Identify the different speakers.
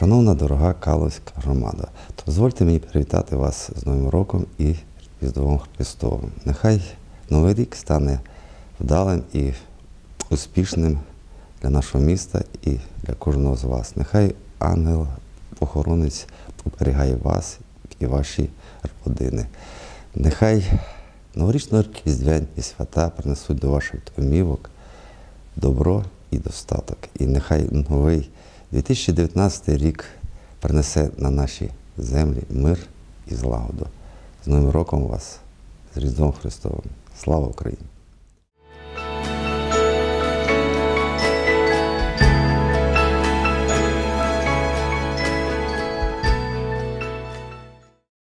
Speaker 1: Шановна дорога Каловська громада, дозвольте мені привітати вас з Новим роком і Різдвом Христовим. Нехай Новий рік стане вдалим і успішним для нашого міста і для кожного з вас. Нехай ангел-охоронець оберігає вас і ваші родини. Нехай новорічно різдвяні свята принесуть до ваших домівок добро і достаток. І нехай новий 2019 рік принесе на наші землі мир і злагоду. З Новим роком вас, з Різдвом Христовим. Слава Україні!